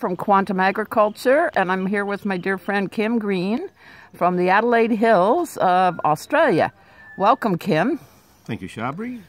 from Quantum Agriculture, and I'm here with my dear friend Kym Green from the Adelaide Hills of Australia. Welcome, Kym. Thank you, Shabari.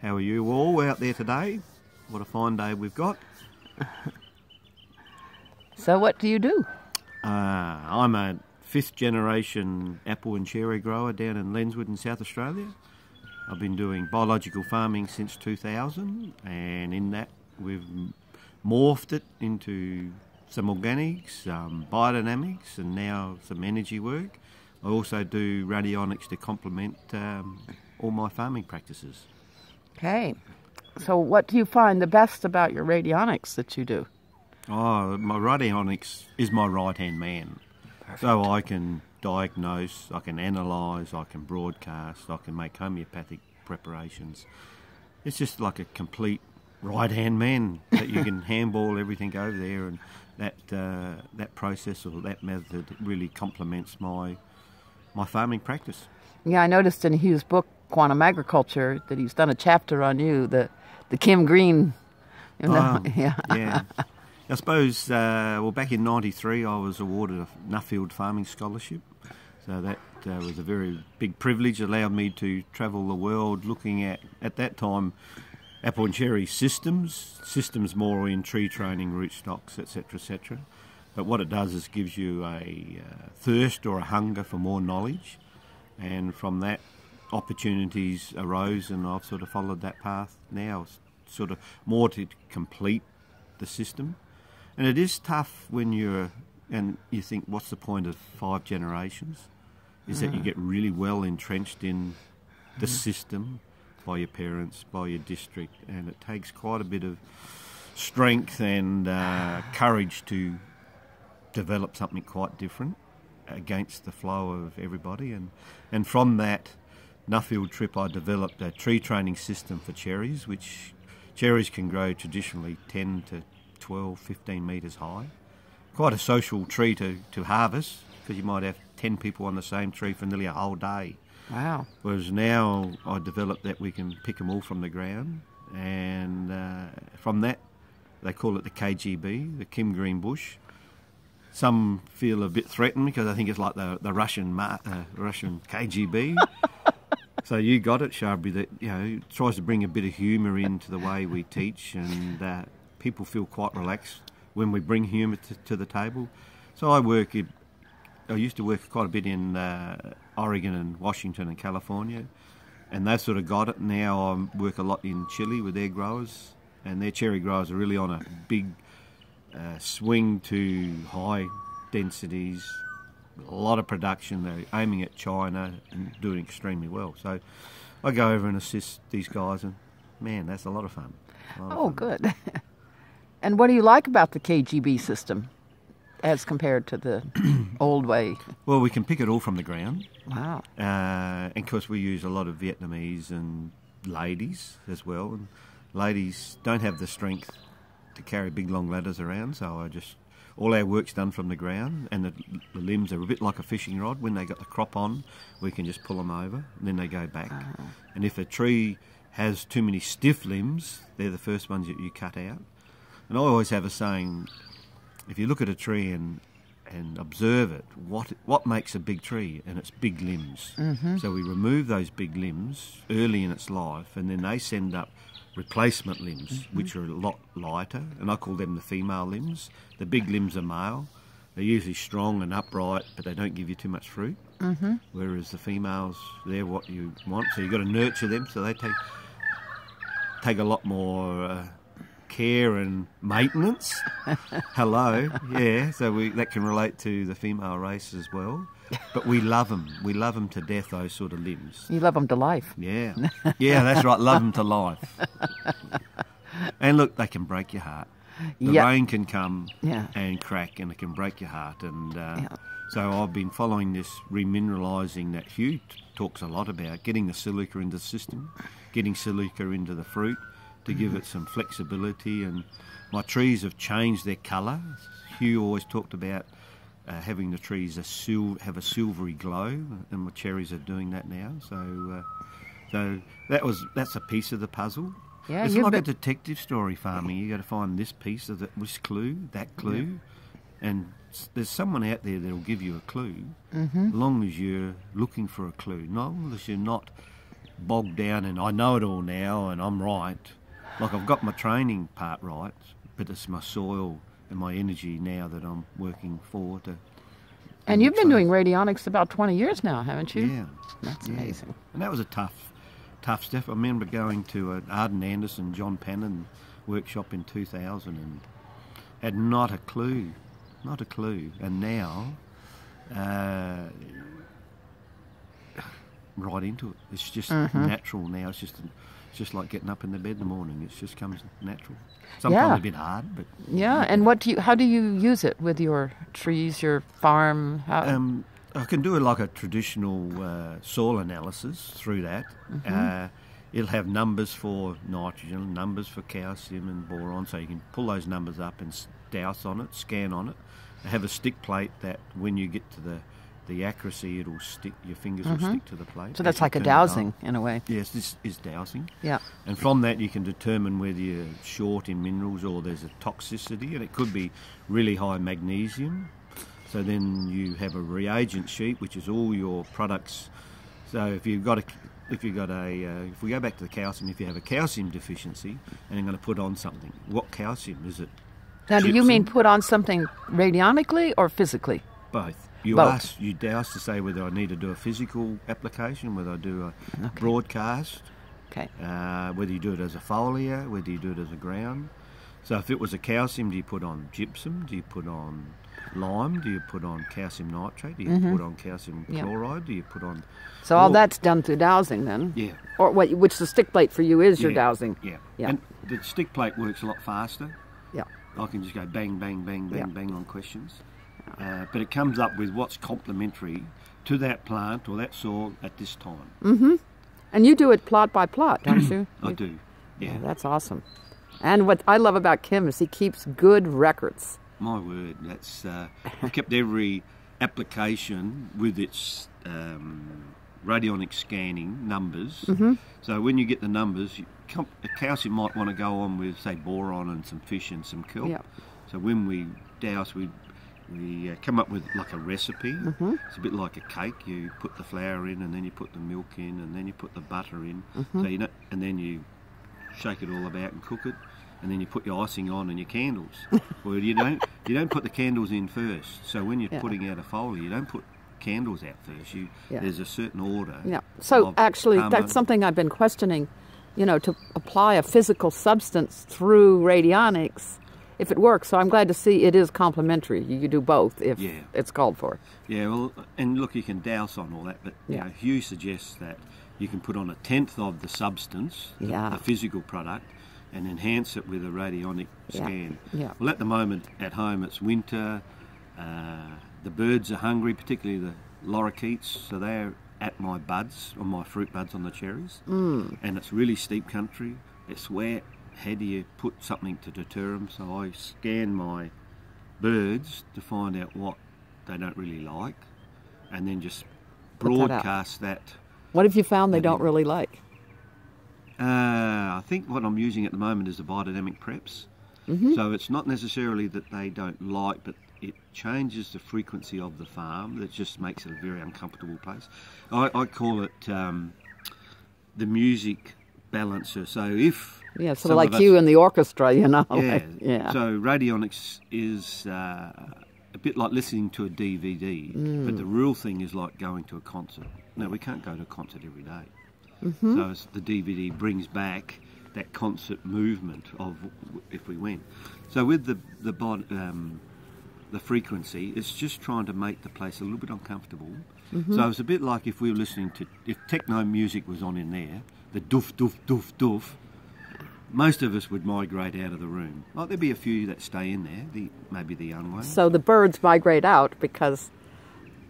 How are you all out there today? What a fine day we've got. So, what do you do? Uh, I'm a fifth generation apple and cherry grower down in Lenswood in South Australia. I've been doing biological farming since 2000, and in that, we've morphed it into some organics, some biodynamics, and now some energy work. I also do radionics to complement um, all my farming practices. Okay. So, what do you find the best about your radionics that you do? Oh, my radionics is my right hand man. So I can diagnose, I can analyse, I can broadcast, I can make homeopathic preparations. It's just like a complete right hand man that you can handball everything over there, and that uh, that process or that method really complements my my farming practice. Yeah, I noticed in Hugh's book, Quantum Agriculture, that he's done a chapter on you, the, the Kym Green. You know? Oh, yeah. yeah. I suppose, uh, well, back in '93, I was awarded a Nuffield Farming Scholarship. So that uh, was a very big privilege, allowed me to travel the world looking at, at that time, apple and cherry systems, systems more in tree training, rootstocks, etc., etc. But what it does is gives you a uh, thirst or a hunger for more knowledge, and from that, opportunities arose, and I've sort of followed that path now, sort of more to complete the system. And it is tough when you're, and you think, what's the point of five generations? Is that you get really well entrenched in the system by your parents, by your district, and it takes quite a bit of strength and uh, courage to develop something quite different against the flow of everybody. And, and from that Nuffield trip, I developed a tree training system for cherries, which cherries can grow traditionally 10 to 12, 15 metres high. Quite a social tree to, to harvest because you might have 10 people on the same tree for nearly a whole day. Wow. Whereas now I developed that we can pick them all from the ground, and uh, from that they call it the KGB, the Kym Green Bush. Some feel a bit threatened because I think it's like the the Russian uh, Russian KGB. so you got it, Sharby. That you know tries to bring a bit of humour into the way we teach, and uh, people feel quite relaxed when we bring humour to, to the table. So I work. I used to work quite a bit in uh, Oregon and Washington and California, and they've sort of got it. Now I work a lot in Chile with their growers, and their cherry growers are really on a big uh, swing to high densities, a lot of production. They're aiming at China and doing extremely well. So I go over and assist these guys, and man, that's a lot of fun. Lot of Oh, fun. good. and what do you like about the KGB system as compared to the old way? Well, we can pick it all from the ground. Wow. Uh, and of course, we use a lot of Vietnamese and ladies as well. And ladies don't have the strength to carry big long ladders around, so I just all our work's done from the ground, and the, the limbs are a bit like a fishing rod. When they got the crop on, we can just pull them over, and then they go back. And if a tree has too many stiff limbs, they're the first ones that you cut out. And I always have a saying: if you look at a tree and and observe it, what what makes a big tree, and it's big limbs. Mm-hmm. So we remove those big limbs early in its life, and then they send up replacement limbs, which are a lot lighter, and I call them the female limbs. The big limbs are male. They're usually strong and upright, but they don't give you too much fruit. Mm-hmm. Whereas the females, they're what you want. So you've got to nurture them, so they take take a lot more uh, care and maintenance. Hello, yeah. So we that can relate to the female race as well. But we love them. We love them to death. Those sort of limbs. You love them to life. Yeah, yeah. That's right. Love them to life. And look, they can break your heart. The Yep. rain can come Yeah. and crack, and it can break your heart. And uh, Yeah. so I've been following this remineralising that Hugh t- talks a lot about, getting the silica into the system, getting silica into the fruit to give it some flexibility. And my trees have changed their colour. Hugh always talked about uh, having the trees a sil- have a silvery glow, and my cherries are doing that now. So, uh, so that was that's a piece of the puzzle. Yeah, it's like a detective story farming. You got to find this piece of that this clue, that clue, and there's someone out there that'll give you a clue. Mm-hmm. As long as you're looking for a clue, not as you're not bogged down and I know it all now and I'm right. Like I've got my training part right, but it's my soil and my energy now that I'm working for to. And you've been doing radionics about 20 years now, haven't you? Yeah. That's Yeah. amazing. And that was a tough, tough step. I remember going to an Arden Andersen, John Pannon workshop in 2000 and had not a clue, not a clue. And now, uh, right into it. It's just Mm-hmm. natural now. It's just, it's just like getting up in the bed in the morning. It just comes natural. Sometimes Yeah. a bit hard, but Yeah, and what do you? How do you use it with your trees, your farm? How, Um, I can do it like a traditional uh, soil analysis through that. Uh, it'll have numbers for nitrogen, numbers for calcium and boron, so you can pull those numbers up and douse on it, scan on it. Have a stick plate that when you get to the the accuracy, it'll stick. Your fingers will stick to the plate. so that's like a turn dowsing in a way. Yes, this is dowsing. Yeah. And from that, you can determine whether you're short in minerals or there's a toxicity, and it could be really high magnesium. So then you have a reagent sheet, which is all your products. So if you've got a, if you've got a, uh, if we go back to the calcium, if you have a calcium deficiency, and I'm going to put on something, what calcium is it? Now, do you mean put on something radionically or physically? Both. You Both. ask, you douse to say whether I need to do a physical application, whether I do a broadcast, Okay. uh, whether you do it as a foliar, whether you do it as a ground. So if it was a calcium, do you put on gypsum? Do you put on lime? Do you put on calcium nitrate? Do you put on calcium Yeah. chloride? Do you put on So all that's done through dowsing then? yeah, Or what? Which the stick plate for you is your yeah, dowsing? Yeah, Yeah. And the stick plate works a lot faster. Yeah. I can just go bang, bang, bang, bang, Yeah. bang on questions. Uh, but it comes up with what's complementary to that plant or that soil at this time. Mhm. And you do it plot by plot, don't you? I You- do. Yeah. Yeah, that's awesome. And what I love about Kym is he keeps good records. My word, that's uh, I've kept every application with its um, radionic scanning numbers. Mm-hmm. So when you get the numbers, you, the calcium might want to go on with say boron and some fish and some kelp. Yeah. So when we douse, we we uh, come up with like a recipe. Mm-hmm. It's a bit like a cake. You put the flour in, and then you put the milk in, and then you put the butter in. Mm-hmm. So you know, and then you shake it all about and cook it, and then you put your icing on and your candles. well, you don't you don't put the candles in first. So when you're Yeah. putting out a folder, you don't put candles out first. You Yeah. there's a certain order. Yeah. So actually, that's something I've been questioning. You know, to apply a physical substance through radionics, if it works. So I'm glad to see it is complementary. You can do both if Yeah. it's called for. Yeah, well, and look, you can douse on all that, but you Yeah. know, Hugh suggests that you can put on a tenth of the substance, the- Yeah. the physical product, and enhance it with a radionic scan. yeah. Well, at the moment at home it's winter. Uh, the birds are hungry, particularly the lorikeets, so they're at my buds, on my fruit buds on the cherries, mm. and it's really steep country. It's wet. How do you put something to deter them? So I scan my birds to find out what they don't really like, and then just that broadcast that. What have you found they don't really like? Uh, I think what I'm using at the moment is the biodynamic preps. Mm-hmm. So it's not necessarily that they don't like, but it changes the frequency of the farm. That just makes it a very uncomfortable place. I, I call it um, the music balancer. So if Yeah, sort of like us- you in the orchestra, you know. yeah. like- yeah. So radionics is uh, a bit like listening to a DVD, Mm. but the real thing is like going to a concert. No, we can't go to a concert every day. Mm-hmm. So it's, the DVD brings back that concert movement of if we went. So with the the bod, um, the frequency, it's just trying to make the place a little bit uncomfortable. Mm-hmm. So it's a bit like if we were listening to if techno music was on in there, the doof doof doof doof most of us would migrate out of the room. Like there'd be a few that stay in there, the maybe the young ones. So the birds migrate out because.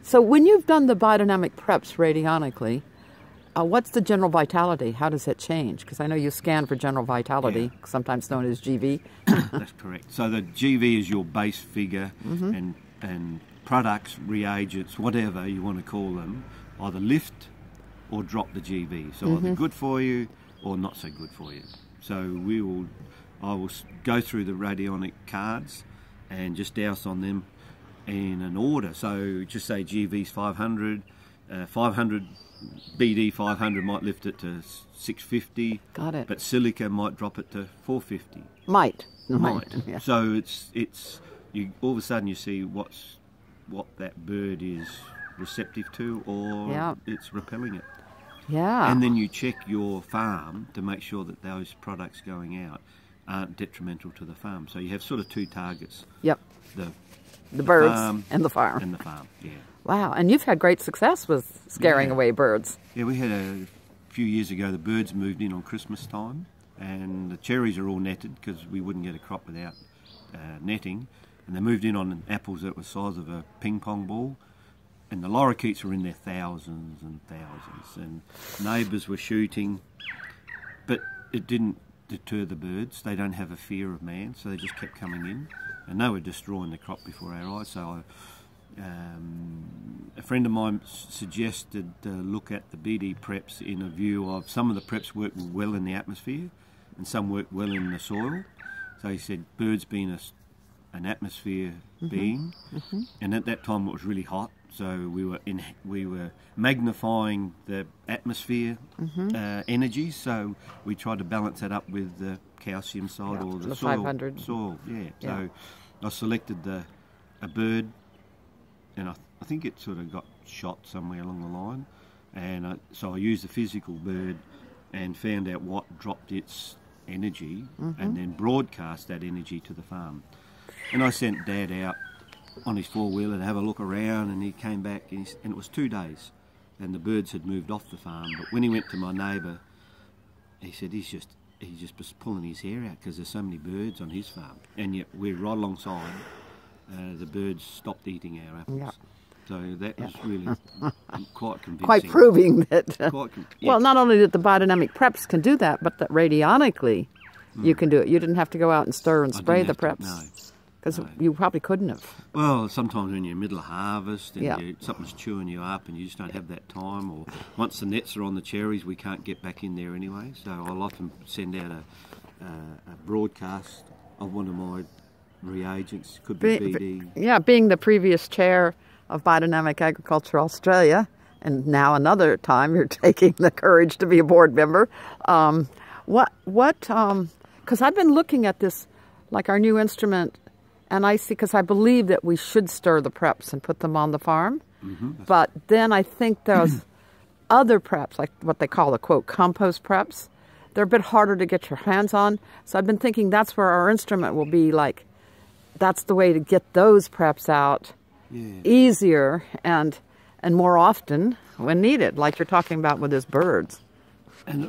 So when you've done the biodynamic preps radionically, uh, what's the general vitality? How does it change? Because I know you scan for general vitality, sometimes known as GV. That's correct. So the GV is your base figure, and and products, reagents, whatever you want to call them, either lift or drop the GV. So either good for you or not so good for you. So we will, I will go through the radionic cards and just douse on them in an order. So just say GV's 500, uh, 500 BD 500 might lift it to 650. Got it. But silica might drop it to 450 Might. might. Yeah. So it's it's you all of a sudden you see what's what that bird is receptive to or Yeah. it's repelling it. Yeah. And then you check your farm to make sure that those products going out aren't detrimental to the farm. So you have sort of two targets: yep. the The birds farm and the farm. and the farm. Yeah, Wow. And you've had great success with scaring Yeah. away birds. yeah. We had a few years ago. The birds moved in on Christmas time, and the cherries are all netted because we wouldn't get a crop without uh, netting. And they moved in on apples that were the size of a ping pong ball. And the lorikeets were in their thousands and thousands, and neighbours were shooting, but it didn't deter the birds. They don't have a fear of man, so they just kept coming in, and they were destroying the crop before our eyes. So, I, um, a friend of mine suggested uh, look at the BD preps in a view of some of the preps work well in the atmosphere, and some work well in the soil. So he said birds being a an atmosphere being, and at that time it was really hot, so we were in we were magnifying the atmosphere uh, energy. So we tried to balance that up with the calcium side Yeah, or the, the soil. 500. Soil, yeah. Yeah. So I selected the a bird, and I, I think it sort of got shot somewhere along the line, and I, so I used the physical bird and found out what dropped its energy, and then broadcast that energy to the farm. And I sent Dad out on his four wheeler to have a look around, and he came back, and, he, and it was two days, and the birds had moved off the farm. But when he went to my neighbour, he said he's just he's just was pulling his hair out because there's so many birds on his farm, and yet we're right alongside. Uh, the birds stopped eating our apples. So that was really quite convincing. Quite proving that. Quite con- Well, not only that the biodynamic preps can do that, but that radionically you can do it. You didn't have to go out and stir and spray the have to- preps because you probably couldn't have. Well, sometimes when you're in middle of harvest and Yeah. you, something's chewing you up and you just don't have that time, or once the nets are on the cherries, we can't get back in there anyway. So I'll often send out a, a, a broadcast of one of my reagents. Could be Be- BD. Yeah, being the previous chair of Biodynamic Agriculture Australia, and now another time you're taking the courage to be a board member. Um, what what? Because I've been looking at this, like our new instrument, and I see because I believe that we should stir the preps and put them on the farm. Mm-hmm. But then I think there's other preps, like what they call the quote compost preps. They're a bit harder to get your hands on. So I've been thinking that's where our instrument will be like that's the way to get those preps out Yeah. easier and and more often when needed, like you're talking about with those birds. And